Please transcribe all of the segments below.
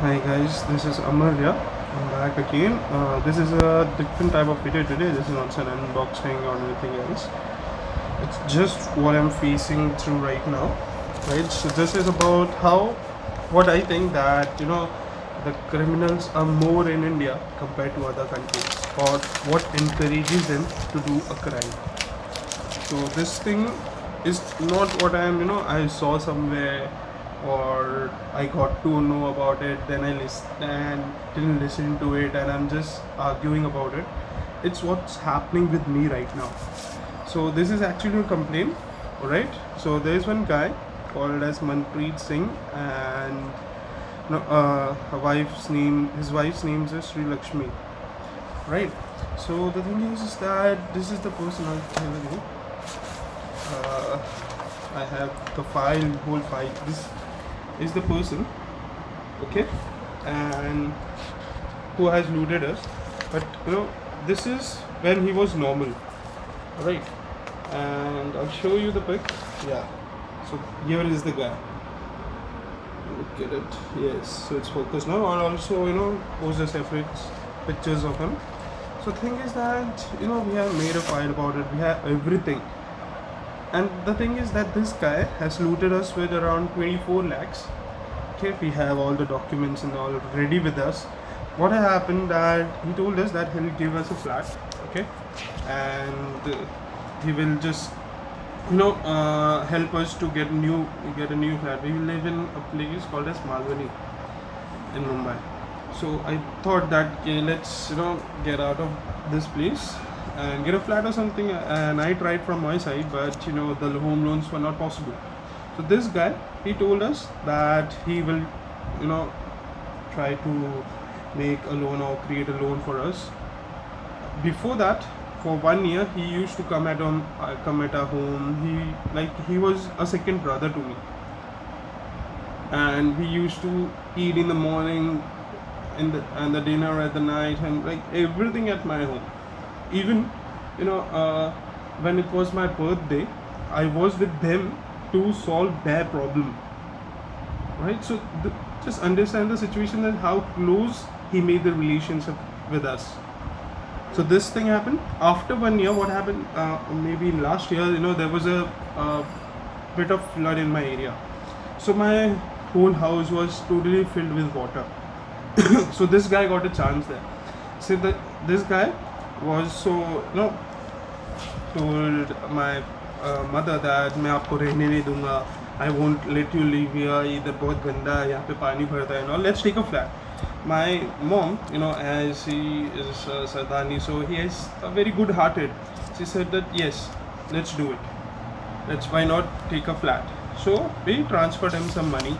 Hi guys, this is Amarya. I'm back again. Uh, this is a different type of video today. This is not an unboxing or anything else. It's just what I'm facing through right now. Right. So this is about how, what I think that you know, the criminals are more in India compared to other countries, or what encourages them to do a crime. So this thing is not what I am. You know, I saw somewhere or I got to know about it, then I listened and didn't listen to it, and I'm just arguing about it. It's what's happening with me right now. So this is actually a complaint, alright? So there's one guy called as Manpreet Singh, and no, uh, her wife's name, his wife's name is Sri Lakshmi, right? So the thing is, is that this is the person I'll tell you. Uh, I have the file, whole file. This is the person okay and who has looted us. But you know this is when he was normal. Right. And I'll show you the pic. Yeah. So here is the guy. Look at it. Yes so it's focused now. And also you know post the separate pictures of him. So thing is that you know we have made a file about it. We have everything and the thing is that this guy has looted us with around 24 lakhs. Okay we have all the documents and all ready with us. What happened that he told us that he'll give us a flat okay? And he will just you know uh, help us to get new get a new flat. We live in a place called as Malwani in Mumbai. So I thought that okay, let's you know get out of this place and get a flat or something and I tried from my side but you know the home loans were not possible. So this guy he told us that he will you know try to make a loan or create a loan for us. Before that for one year he used to come at um, uh, come at our home. He like he was a second brother to me. And we used to eat in the morning and the, and the dinner at the night and like everything at my home even you know uh, when it was my birthday i was with them to solve their problem. Right? So just understand the situation and how close he made the relationship with us. So this thing happened. After one year what happened uh, maybe last year you know there was a, a bit of flood in my area. So my whole house was totally filled with water. So this guy got a chance there. So the, this guy was so you know told my mother that मैं आपको रहने नहीं दूंगा I won't let you live here इधर बहुत गंदा है यहाँ पे पानी भरता है no let's take a flat my mom you know as he is Sardarni so he is a very good hearted she said that yes let's do it let's why not take a flat so we transferred him some money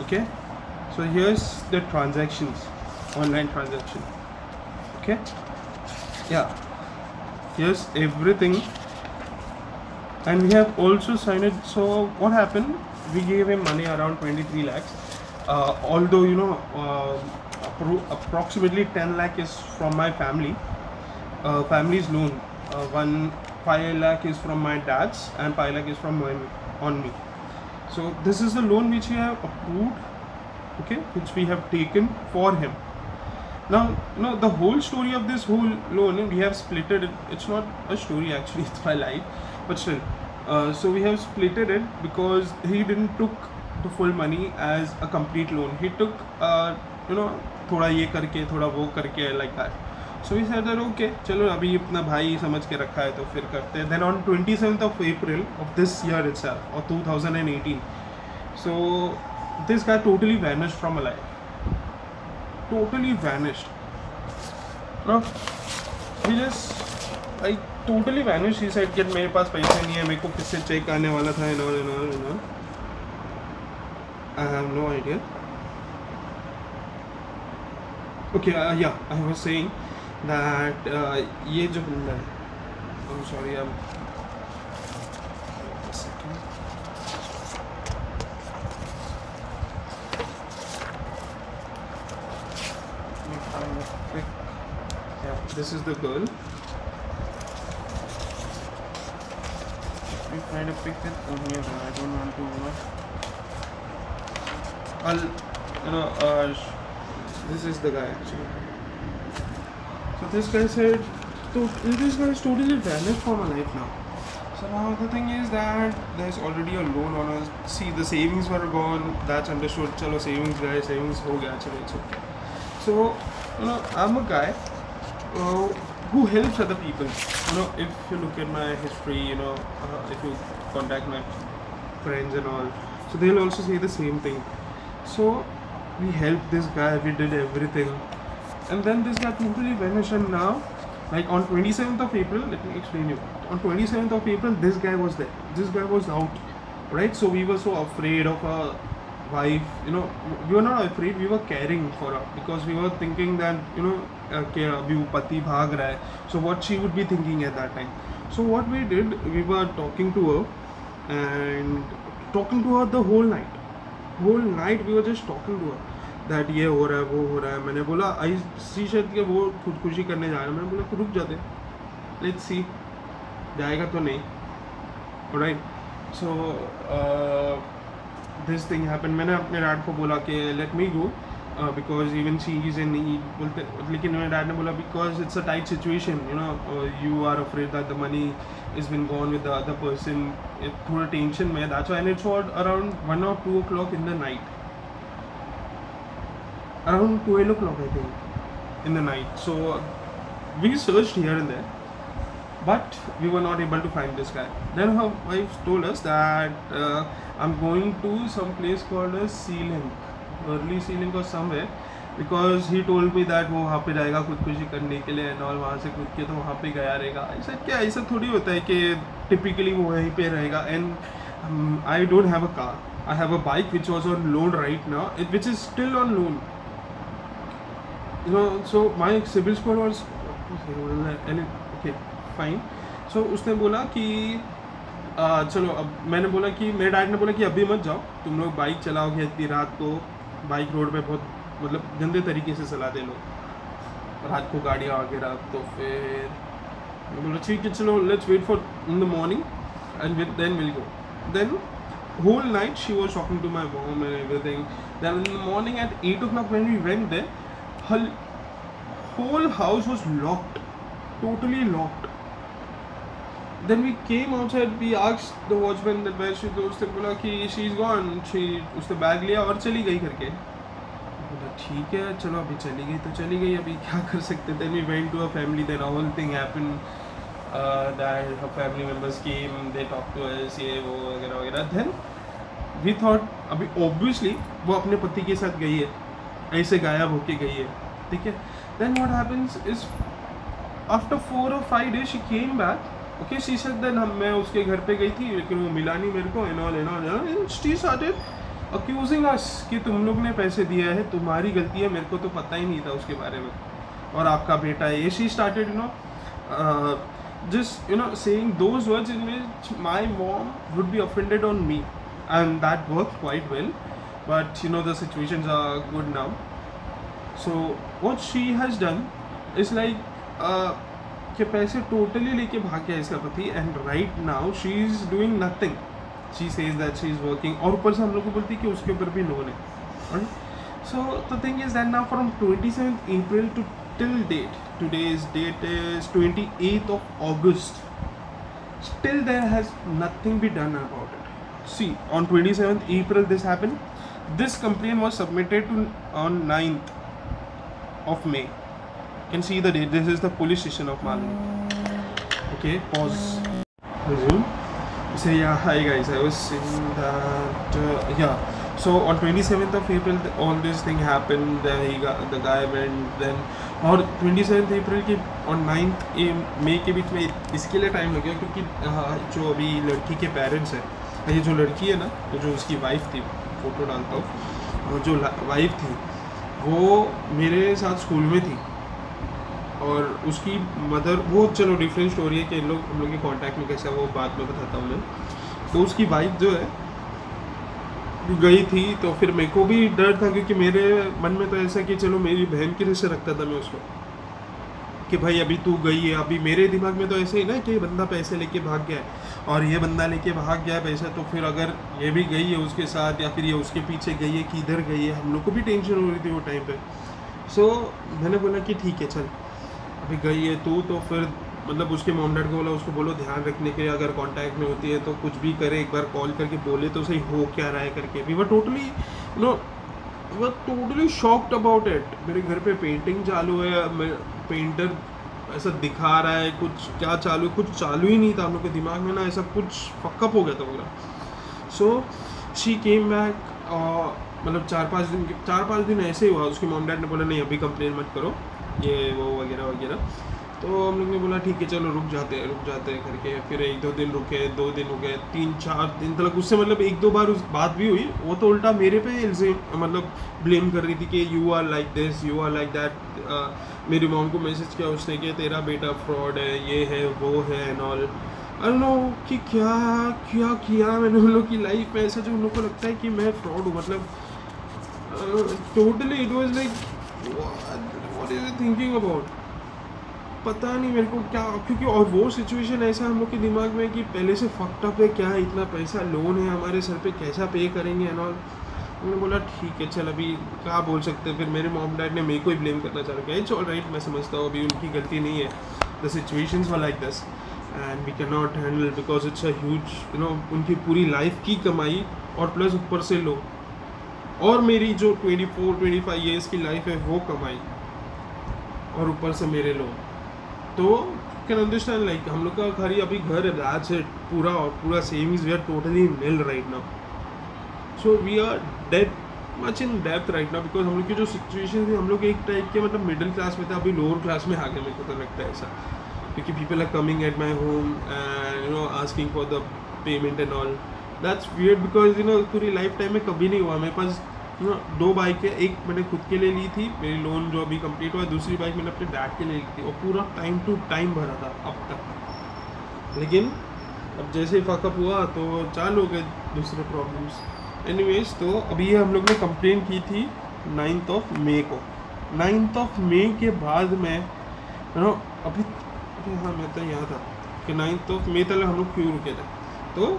okay so here's the transactions online transaction okay Yeah. Here's everything. And we have also signed it. So what happened? We gave him money around 23 lakhs. Uh, although you know uh, appro approximately 10 lakh is from my family. Uh, family's loan. Uh, one 5 lakh is from my dad's and 5 lakh is from my, on me. So this is the loan which we have approved okay which we have taken for him now you know the whole story of this whole loan we have split it it's not a story actually it's my life but still uh, so we have splitted it because he didn't took the full money as a complete loan he took uh, you know थोड़ा ये करके थोड़ा वो करके like that so we said that okay चलो अभी अपना भाई समझ के रखा है तो फिर करते हैं then on 27th of April of this year itself or 2018 so this guy totally vanished from my life totally vanished. No he just, like totally vanish ही साइड गेट मेरे पास पैसे नहीं है, मेरे को किससे चेक आने वाला था? In all in all in all I have no idea okay या आई वाज सेइंग दैट ये जो बंदा है I am sorry the girl. we find a picture on here I don't want to uh, I'll you know, uh, this is the guy actually. So this guy said, so this guy is totally vanished from my life now. So now the thing is that there's already a loan on us. See, the savings were gone. That's understood. Chalo, savings guy, savings ho gaya, chalo, it's okay. So, you know, I'm a guy uh, who helps other people. You know, if you look at my history, you know, uh, if you contact my friends and all, so they'll also say the same thing. So we helped this guy, we did everything, and then this guy totally vanished. And now, like on 27th of April, let me explain you. On 27th of April, this guy was there. This guy was out, right? So we were so afraid of our wife. You know, we were not afraid. We were caring for her because we were thinking that you know, uh, कि अभी वो पति भाग रहा So what she would be thinking at that time. So what we did, we were talking to her and talking to her the whole night. Whole night we were just talking to that ये हो रहा है वो हो रहा है मैंने बोला आई सी शायद कि वो खुदकुशी करने जा रहा है मैंने बोला रुक जाते लेट्स सी जाएगा तो नहीं right so this thing happen मैंने अपने डैड को बोला कि let me go because even she is in बोलते, लेकिन मेरे डैड ने बोला because it's a tight situation you know you are afraid that the money is been gone with the other person थोड़ा टेंशन में that's and it's what around one और two o'clock in the night around 12 o'clock, I think, in the night. So, we searched here and there. But we were not able to find this guy then her wife told us that uh, I'm going to some place called a Sealing early Sealing or somewhere because he told me that वो वहाँ पे जाएगा खुदकुशी करने के लिए और वहाँ से खुद के तो वहाँ पे गया रहेगा ऐसा क्या ऐसा थोड़ी होता है कि टिपिकली वो वहीं पे रहेगा and I don't have a car I have a bike which was on loan right now which is still on loan know so my civil score was fine so उसने बोला कि आ, चलो अब मैंने बोला कि मेरे डैड ने बोला कि अभी मत जाओ। तुम लोग बाइक चलाओगे इतनी रात को। बाइक रोड पे बहुत मतलब गंदे तरीके से चला दे लोग। रात को गाड़ियाँ रात तो फिर। बोला ठीक है चलो let's wait for in the morning and then will go then whole night she was shocking to my mom and everything then in the morning at eight o'clock when we went then whole house was locked totally locked then we came outside we asked the watchman that where she तो उसने बोला कि she is gone she उसने bag लिया और चली गई करके बोला ठीक है चलो अभी चली गई तो चली गई अभी क्या कर सकते then we went to her family then whole thing happened uh, that her family members came they talked to us ये वो वगैरह वगैरह then we thought अभी obviously वो अपने पति के साथ गई है ऐसे गायब होके गई है ठीक है then what happens is after four or five days she came back okay शीशक then हम मैं उसके घर पे गई थी, लेकिन वो मिला नहीं मेरे को एन ऑल एन ऑल स्टीस आटेड अक्यूजिंग अस कि तुम लोग ने पैसे दिया है, तुम्हारी गलती है, मेरे को तो पता ही नहीं था उसके बारे में। और आपका बेटा है ये सी स्टार्टेड यू नो जिस you know saying those words in which my mom would be offended on me and that work quite well but you know the situation are good now so what she has done is like के पैसे totally लेके भाग गया इसका पति and right now she is doing nothing she says that she is working और ऊपर से हम लोग को बोलती है कि उसके ऊपर भी लोन है so the thing is that now from twenty seventh April to till date today is date is twenty eighth of August still there has nothing be done about it see on twenty seven April this happen this complain was submitted to on ninth of May can see the date this is the police station of Malmi okay pause resume so yeah hi guys I was saying that uh, yeah so on 27th of April all this thing happened then he got the guy went then और twenty seven April के और ninth मई के बीच में इसके लिए time लग गया क्योंकि हाँ, जो अभी लड़की के पेरेंट्स हैं ये जो लड़की है ना तो जो उसकी वाइफ थी फ़ोटो डालता हूँ जो वाइफ थी वो मेरे साथ स्कूल में थी और उसकी मदर, वो चलो डिफरेंट स्टोरी है कि इन लोग, हम लोग के कॉन्टैक्ट में कैसा वो बाद में बताता हूँ मैं। तो उसकी वाइफ जो है, गई थी तो फिर मेरे को भी डर था क्योंकि मेरे मन में तो ऐसा कि चलो मेरी बहन की से रखता था मैं उसको। कि भाई अभी तू गई है, अभी मेरे दिमाग में तो ऐसे ही ना कि बंदा पैसे लेके भाग गया है। और ये बंदा लेके भाग गया है पैसा तो फिर अगर ये भी गई है उसके साथ या फिर ये उसके पीछे गई है किधर गई है, हम लोग को भी टेंशन हो रही थी वो टाइम पे। सो मैंने बोला कि ठीक है, चल। अभी गई है तू तो फिर मतलब उसके मॉम डैड को बोला, उसको बोलो ध्यान रखने के लिए, अगर कांटेक्ट में होती है तो कुछ भी करे, एक बार कॉल करके बोले तो सही हो क्या रहा है करके we were totally you know we were totally shocked about it मेरे घर पे पेंटिंग चालू है, मैं पेंटर ऐसा दिखा रहा है, कुछ क्या चालू कुछ चालू ही नहीं था हम लोग के दिमाग में ना, ऐसा कुछ फक्कअप हो गया था पूरा। सो शी केम बैक मतलब चार पाँच दिन चार पाँच दिन ऐसे ही हुआ, उसके मॉम डैड ने बोला, नहीं, अभी कंप्लेन मत करो। ये वो वगैरह वगैरह। तो हम लोग ने बोला, ठीक है, चलो, रुक जाते हैं, रुक जाते हैं करके, फिर एक दो दिन रुके, दो दिन गए, तीन, चार दिन तक उससे मतलब एक दो बार उस बात भी हुई, वो तो उल्टा मेरे पे इल्ज़ाम मतलब ब्लेम कर रही थी कि you are like this you are like that मेरी मॉम को मैसेज किया उसने कि तेरा बेटा फ्रॉड है, ये है, वो है एंड ऑल आई नो कि क्या क्या किया मैंने उन लोग की लाइफ में, ऐसा जो उन लोग को लगता है कि मैं फ्रॉड हूँ मतलब totally it was like thinking about पता नहीं मेरे को क्या, क्योंकि और वो सिचुएशन ऐसा हम लोग के दिमाग में कि पहले से फकटअप है क्या है इतना पैसा लोन है हमारे सर पे, कैसा पे करेंगे एंड ऑल उन्होंने बोला, ठीक है, चल अभी क्या बोल सकते हैं? फिर मेरे मॉम डैड ने मेरे को ही ब्लेम करना चाह रहा इट्स ऑल राइट मैं समझता हूँ, अभी उनकी गलती नहीं है। The situation were like this and we can not handle because it's a huge you know उनकी पूरी लाइफ की कमाई और प्लस ऊपर से लो और मेरी जो twenty four twenty five years की लाइफ है, वो कमाई। और ऊपर से मेरे लोग। तो कैन अंडरस्टैंड लाइक हम लोग का ही अभी घर है दैट्स पूरा और पूरा savings we are totally nil right now so we are dead much in depth right now because हम लोग की जो सिचुएशन थी, हम लोग एक टाइप के मतलब मिडिल क्लास में थे, अभी लोअर क्लास में आ मेरे को तो लगता है ऐसा। क्योंकि people are coming at my home and you know asking for the payment and all that's weird because you know पूरी लाइफ टाइम में कभी नहीं हुआ। मेरे पास दो बाइक है एक मैंने खुद के लिए ली थी मेरी लोन जो अभी कंप्लीट हुआ दूसरी बाइक मैंने अपने डैड के लिए ली थी और पूरा टाइम टू टाइम भरा था अब तक। लेकिन अब जैसे ही फकअप हुआ तो चालू हो गए दूसरे प्रॉब्लम्स एनीवेज तो अभी हम लोग ने कंप्लेन की थी नाइन्थ ऑफ़ मे को। नाइन्थ ऑफ़ मे के बाद में नो अभी हाँ मैं तो यहाँ था कि नाइन्थ ऑफ़ मे तक हम लोग क्यों रुके थे। तो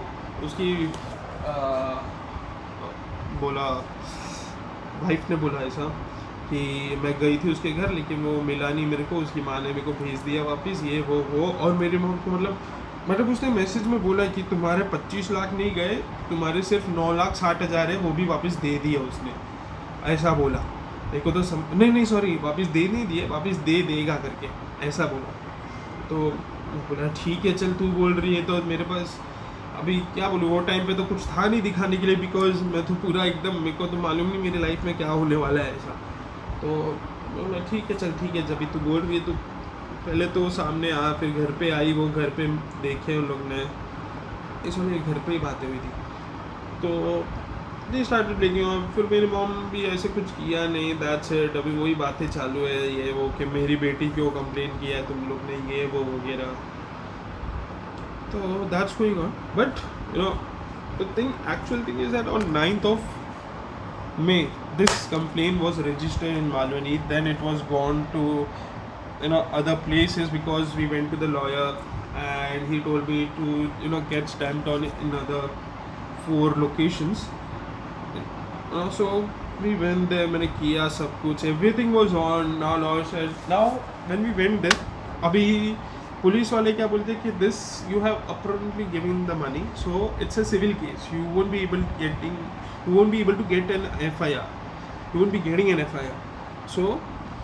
उसकी आ, बोला वाइफ ने बोला ऐसा कि मैं गई थी उसके घर, लेकिन वो मिला नहीं मेरे को, उसकी माँ ने मेरे को भेज दिया वापस, ये, वो वो, और मेरे मॉम को मतलब मतलब उसने मैसेज में बोला कि तुम्हारे पच्चीस लाख नहीं गए, तुम्हारे सिर्फ़ नौ लाख साठ हज़ार है, वो भी वापस दे दिया उसने। ऐसा बोला। देखो तो सम... नहीं नहीं सॉरी वापस दे नहीं दिए, वापस दे देगा करके, ऐसा बोला। तो बोला, ठीक है, चल, तू बोल रही है तो मेरे पास अभी क्या बोलूँ, वो टाइम पे तो कुछ था नहीं दिखाने के लिए बिकॉज़ मैं तो पूरा एकदम, मेरे को तो मालूम नहीं मेरी लाइफ में क्या होने वाला है ऐसा। तो बोला, ठीक है, चल, ठीक है, जब तू बोल रही है तो पहले तो सामने आ, फिर घर पे आई, वो घर पे देखे उन लोग ने। इस वजह घर पे ही बातें हुई थी। तो दे स्टार्ट और फिर मेरी मॉम भी ऐसे कुछ किया नहीं दैट सेट अभी वही बातें चालू है, ये वो कि मेरी बेटी क्यों कंप्लेन किया है तुम लोग ने, ये वो वगैरह। So that's going on. But you know, the thing, actual thing is that on 9th of May, this complaint was registered in Malwani. Then it was gone to you know other places because we went to the lawyer and he told me to you know get stamped on in other four locations. Uh, so we went there, मैंने किया सब कुछ everything was on. Now lawyer said now when we went there, अभी police वाले क्या बोलते कि this you have apparently giving the money so it's a civil case you won't be able getting you won't be able to get an F I R you won't be getting an F I R so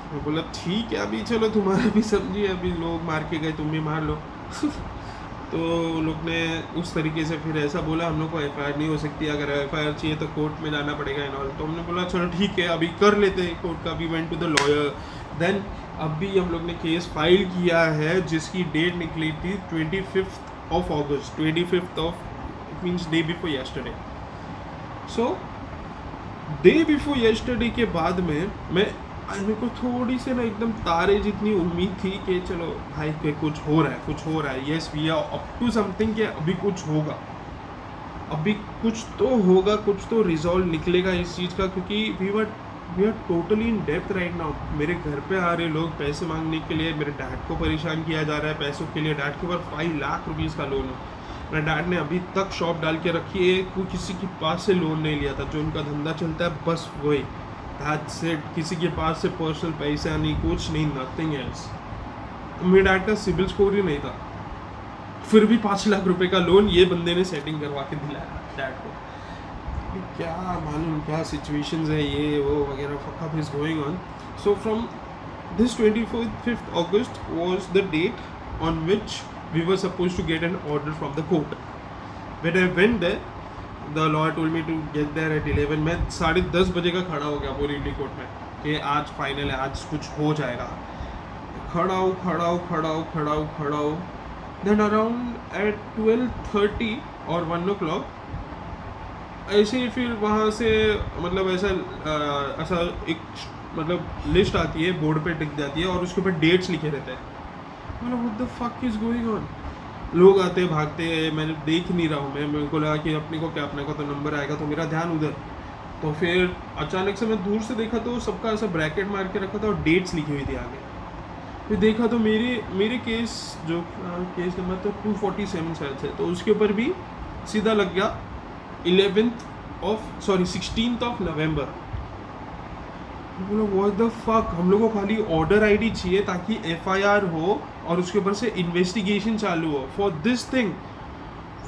मैं बोला, ठीक है, अभी चलो तुम्हारा भी समझिए, अभी लोग मार के गए, तुम भी मार लो. तो लोग ने उस तरीके से फिर ऐसा बोला, हम लोग को एफआईआर नहीं हो सकती, अगर एफआईआर चाहिए तो कोर्ट में जाना पड़ेगा एंड ऑल तो हमने बोला, चलो ठीक है, अभी कर लेते हैं कोर्ट का we went to the lawyer then अभी हम लोग ने केस फ़ाइल किया है, जिसकी डेट निकली थी twenty fifth of August twenty fifth of means day before yesterday so day before yesterday के बाद में मैं मेरे को थोड़ी सी ना एकदम तारे जितनी उम्मीद थी कि चलो भाई, के कुछ हो रहा है, कुछ हो रहा है. Yes we are up to something कि अभी कुछ होगा. अभी कुछ तो होगा, कुछ तो रिजॉल्व निकलेगा इस चीज़ का, क्योंकि we were we are totally in depth right now मेरे घर पे आ रहे लोग पैसे मांगने के लिए मेरे डैड को परेशान किया जा रहा है पैसों के लिए। डैड के ऊपर फाइव लाख रुपीज़ का लोन है। मेरे डैड ने अभी तक शॉप डाल के रखी है। कोई किसी के पास से लोन नहीं लिया था। जो उनका धंधा चलता है, बस वही। दैट्स इट किसी के पास से पर्सनल पैसा नहीं कुछ नहीं नथिंग एल्स मेरे डैड का सिविल स्कोर ही नहीं था। फिर भी पाँच लाख रुपए का लोन ये बंदे ने सेटिंग करवा के दिलाया डैड को। क्या मालूम क्या सिचुएशंस है ये वो वगैरह fuckup is going on so from this 25th August was the date on which we were supposed to get an order from the court. When I went there, the lawyer told me to get there at 11. मैं साढ़े दस बजे का खड़ा हो गया Borivali court में कि आज फाइनल है आज कुछ हो जाएगा खड़ा हो खड़ा हो खड़ा हो खड़ा हो खड़ा हो then around eight twelve thirty और वन ओ क्लॉक ऐसे ही फिर वहाँ से मतलब ऐसा ऐसा एक मतलब लिस्ट आती है बोर्ड पे टिक जाती है और उसके ऊपर डेट्स लिखे रहते हैं। मतलब what the fuck is going on लोग आते भागते मैं देख नहीं रहा हूँ, मैं, मेरे को लगा कि अपने को क्या, अपने को तो नंबर आएगा तो मेरा ध्यान उधर। तो फिर अचानक से मैं दूर से देखा तो सबका ऐसा ब्रैकेट मार के रखा था और डेट्स लिखी हुई थी आगे। फिर देखा तो मेरे मेरे केस जो केस नंबर तो टू फोर्टी सेवन शायद से तो उसके ऊपर भी सीधा लग गया। Eleventh of sorry sixteen of November बोला द फक हम लोग को खाली ऑर्डर आईडी चाहिए ताकि एफआईआर हो और उसके ऊपर से इन्वेस्टिगेशन चालू हो. For this thing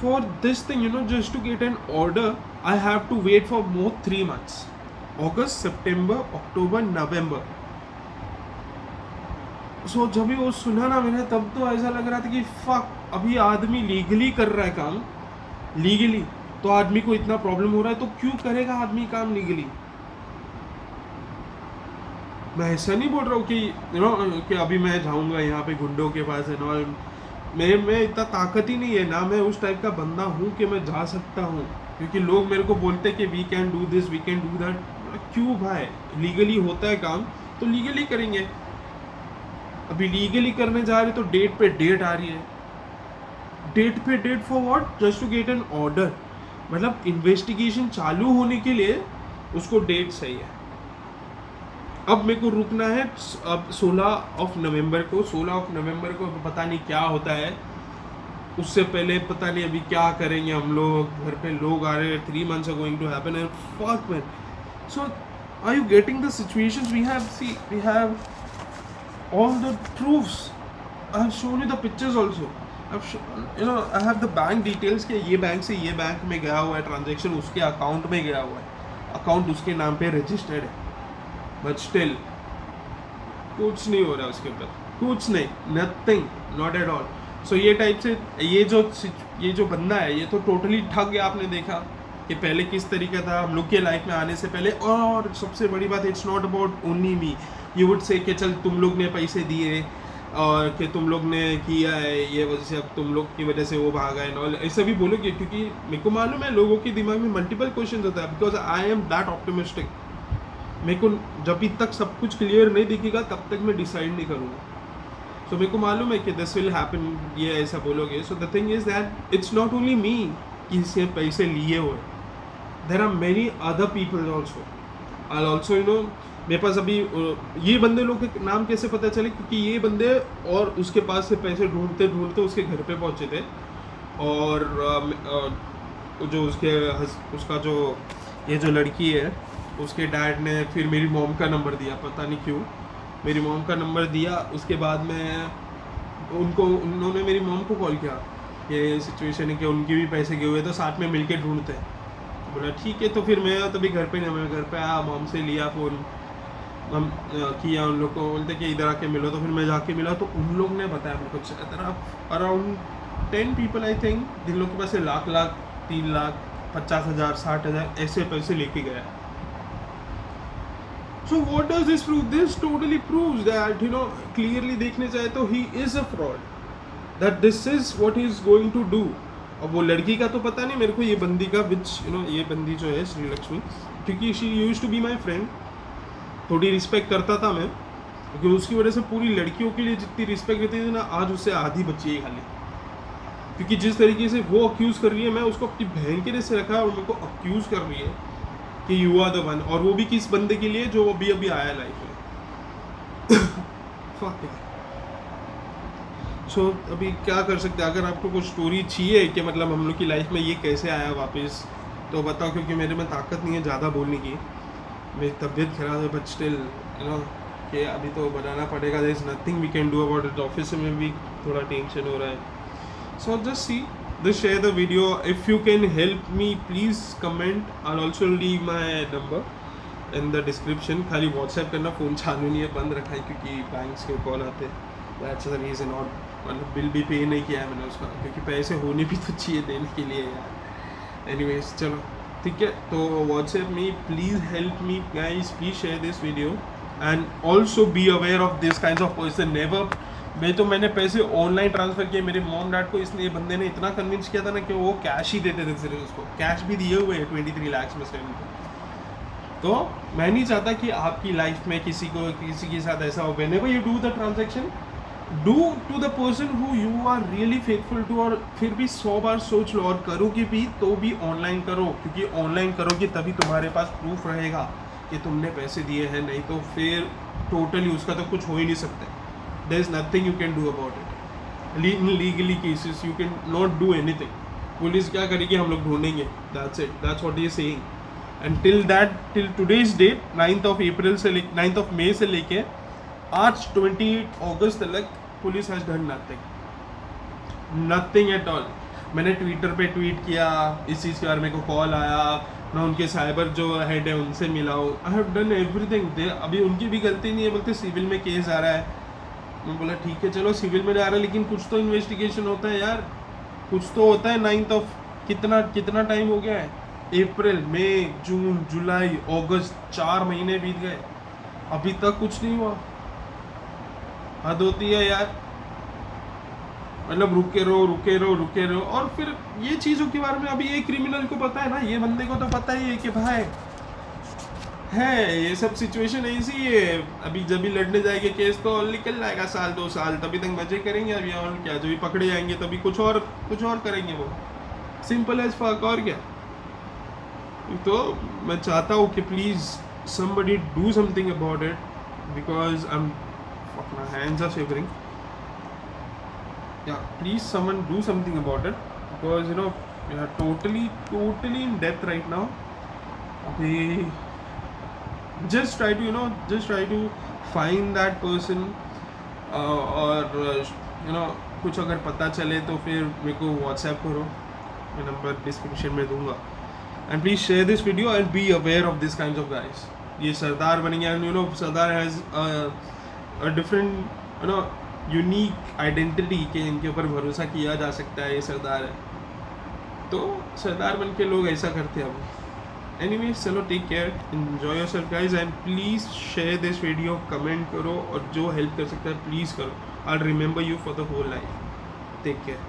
for this thing you know just to get an order I have to wait for more three months August September October November so जब भी वो सुना ना मैंने, तब तो ऐसा लग रहा था कि फक अभी आदमी लीगली कर रहा है काम. लीगली तो आदमी को इतना प्रॉब्लम हो रहा है तो क्यों करेगा आदमी काम लीगली मैं ऐसा नहीं बोल रहा हूँ कि यू नो कि अभी मैं जाऊँगा यहाँ पे गुंडों के पास है ना मेरे में इतना ताकत ही नहीं है ना, मैं उस टाइप का बंदा हूँ कि मैं जा सकता हूँ। क्योंकि लोग मेरे को बोलते कि we can do this we can do that क्यों भाई? लीगली होता है काम तो लीगली करेंगे। अभी लीगली करने जा रहे तो डेट पे डेट आ रही है। डेट पे date for what just to get an order मतलब इन्वेस्टिगेशन चालू होने के लिए उसको डेट सही है। अब मेरे को रुकना है, अब 16 ऑफ़ नवंबर को 16 ऑफ़ नवंबर को पता नहीं क्या होता है। उससे पहले पता नहीं अभी क्या करेंगे हम लोग, घर पे लोग आ रहे हैं three months are going to happen and man so are you getting the situations we have see we have all the proofs I have shown you the pictures also you know I have the bank details के ये bank से ये bank में गया हुआ है transaction उसके account में गया हुआ है। अकाउंट उसके नाम पे रजिस्टर्ड है। बट स्टिल कुछ नहीं हो रहा उसके ऊपर। कुछ नहीं nothing not at all so ये टाइप से, ये जो ये जो बंदा है, ये तो टोटली ठग गया आपने देखा कि पहले किस तरीका था। हम लोग के लाइफ में आने से पहले और सबसे बड़ी बात it's not about only me you would say कि चल तुम लोग ने पैसे दिए और कि तुम लोग ने किया है ये वजह से अब तुम लोग की वजह से वो भागा है नॉल ऐसा भी बोलोगे क्योंकि मेरे को मालूम है लोगों के दिमाग में मल्टीपल क्वेश्चन होता है because I am that optimistic मेरे को जब तक सब कुछ क्लियर नहीं दिखेगा तब तक मैं डिसाइड नहीं करूँगा। सो so, मेरे को मालूम है कि दिस विल हैपन ये ऐसा बोलोगे। So the thing is that it's not only me किसी पैसे लिए हुए there are many other people also I also you know मेरे पास अभी ये बंदे लोग के नाम कैसे पता चले? क्योंकि ये बंदे और उसके पास से पैसे ढूंढते ढूंढते उसके घर पे पहुँचे थे। और जो उसके उसका जो, ये जो लड़की है, उसके डैड ने फिर मेरी मोम का नंबर दिया, पता नहीं क्यों। मेरी मोम का नंबर दिया, उसके बाद में उनको, उन्होंने मेरी मोम को कॉल किया ये सिचुएशन है कि उनके भी पैसे गए हुए तो साथ में मिलके ढूंढते। हैं बोला, ठीक है। तो फिर मैं तभी घर पे नहीं मैं घर पे आया, मोम से लिया फ़ोन। हम किया, उन लोग को बोलते कि इधर आके मिलो तो फिर मैं जाके मिला तो उन लोग ने बताया मेरे को around ten people I think जिन लोग के पास लाख लाख, तीन लाख, पचास हज़ार, साठ हज़ार, ऐसे पैसे लेके गया। So what does this prove this totally prove that you know clearly देखने चाहे तो he is a fraud that this is what is going to do अब वो लड़की का तो पता नहीं, मेरे को ये बंदी का विच यू नो ये बंदी जो है, श्री लक्ष्मी, क्योंकि she use to be my friend थोड़ी रिस्पेक्ट करता था मैं क्योंकि उसकी वजह से पूरी लड़कियों के लिए जितनी रिस्पेक्ट रहती थी ना आज उससे आधी बची है खाली। क्योंकि जिस तरीके से वो अक्यूज़ कर रही है मैं उसको अपनी बहन के जैसे रखा और मेरे को अक्यूज़ कर रही है कि यू आर द वन और वो भी किस बंदे के लिए जो अभी अभी आया लाइफ में। सो so, अभी क्या कर सकते हैं? अगर आपको कुछ स्टोरी चाहिए कि मतलब हम लोग की लाइफ में ये कैसे आया वापस तो बताओ क्योंकि मेरे में ताकत नहीं है ज़्यादा बोलने की। मेरी तबीयत खराब है बट स्टिल यू नो कि अभी तो बनाना पड़ेगा। There is nothing we can do about it office में भी थोड़ा टेंशन हो रहा है। So just see just share the video. If you can help me, please comment. I'll also leave my number in the description. खाली WhatsApp करना phone चालू नहीं है, बंद रखा है, क्योंकि बैंक्स के कॉल आते हैं। दैट्स द रीज़न मतलब बिल भी पे नहीं किया है मैंने उसका, क्योंकि पैसे होने भी तो चाहिए देने के लिए यार। एनीवेज चलो। ठीक है? तो व्हाट्सएप में please help me guys please share this video and also be aware of this kind of person never मैं तो मैंने पैसे ऑनलाइन ट्रांसफ़र किए, मेरे मॉम डैड को इसलिए बंदे ने इतना कन्विंस किया था ना कि वो कैश ही देते थे सिर्फ़ उसको। कैश भी दिए हुए हैं ट्वेंटी थ्री लैक्स में से तो मैं नहीं चाहता कि आपकी लाइफ में किसी को, किसी के साथ ऐसा हो। When you do the transaction do to the person who you are really faithful to और फिर भी सौ बार सोच लो और करोगे भी तो भी ऑनलाइन करो, क्योंकि ऑनलाइन करोगे तभी तुम्हारे पास प्रूफ रहेगा कि तुमने पैसे दिए हैं, नहीं तो फिर टोटली उसका तो कुछ हो ही नहीं सकता। There is nothing you can do about it. In legally cases, you can not do anything. Police क्या करेगी, हम लोग ढूंढेंगे। That's it that's what he saying and till that till today's date ninth of April से ninth of मई से लेके आज twenty अगस्त तक police has done nothing nothing at all मैंने ट्विटर पे ट्वीट किया, इस चीज़ के बारे में को कॉल आया मैं उनके साइबर जो हेड है उनसे मिला हूँ। I have done everything they, अभी उनकी भी गलती नहीं है, बोलते सिविल में केस आ रहा है। मैं बोला, ठीक है, चलो सिविल में जा रहा है, लेकिन कुछ तो इन्वेस्टिगेशन होता है यार। कुछ तो होता है नाइन्थ ऑफ़ कितना कितना टाइम हो गया है? अप्रैल मई जून जुलाई अगस्त चार महीने बीत गए। अभी तक कुछ नहीं हुआ। हद होती है यार। मतलब रुके रहो रुके रहो रुके रहो। और फिर ये चीज़ों के बारे में अभी ये क्रिमिनल को पता है ना, ये बंदे को तो पता ही है कि भाई, है, ये सब सिचुएशन ऐसी है अभी जब भी लड़ने जाएँगे केस तो और निकल जाएगा, साल दो साल, तभी तक मज़े करेंगे अभी और क्या। जब भी पकड़े जाएँगे, तभी कुछ और कुछ और करेंगे वो। सिंपल एज फक और क्या। तो मैं चाहता हूँ कि please somebody do something about it, because I'm fuck अपना हैंड्स आर शिवरिंग या please someone do something about it because you know you are totally totally in death right now अभी just try to you know just try to find that person और you know कुछ अगर पता चले तो फिर मेरे को व्हाट्सएप करो। मैं नंबर डिस्क्रिप्शन में दूँगा। And please share this video and be aware of this kind of guys ये सरदार बन गया and you know sardar has different no unique identity के इनके ऊपर भरोसा किया जा सकता है ये सरदार है। तो सरदार बन के लोग ऐसा करते हैं अब। एनी वेज चलो take care enjoy yourself guys and please share this video comment करो, और जो हेल्प कर सकता है प्लीज़ करो। I remember you for the whole life take care